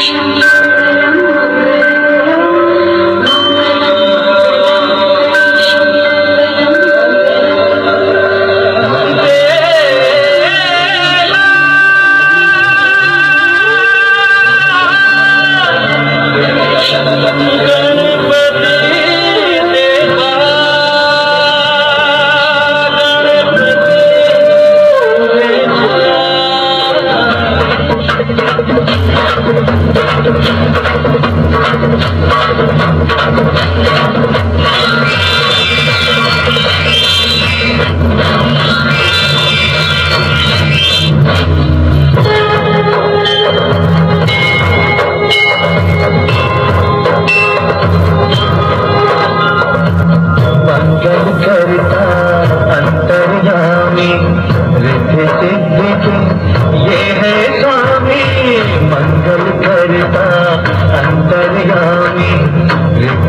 Russian music.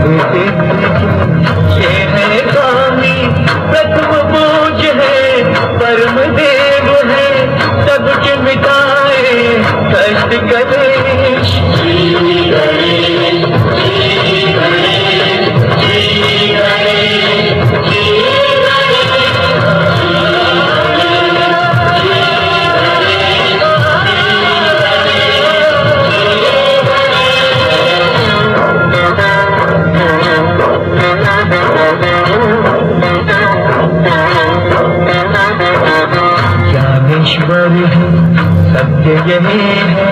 Riddhi Dnyaneshwar सत्य यही है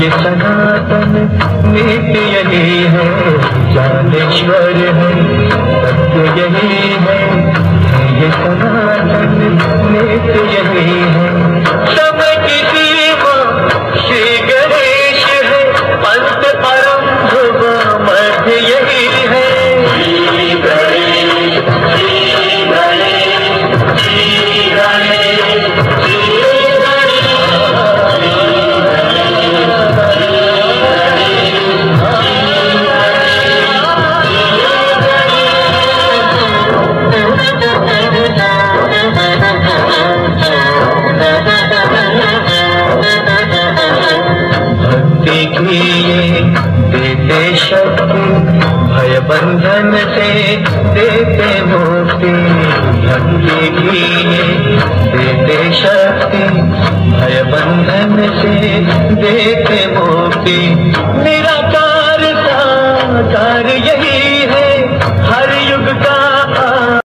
ये सनातन नित्य यही है, ज्ञानेश्वर है, सत्य यही है ये सनातन नित्य यही है। बंधन से देते मुक्ति, भक्ति भी देते शक्ति। भय बंधन से देते मुक्ति मेरा साकार यही है।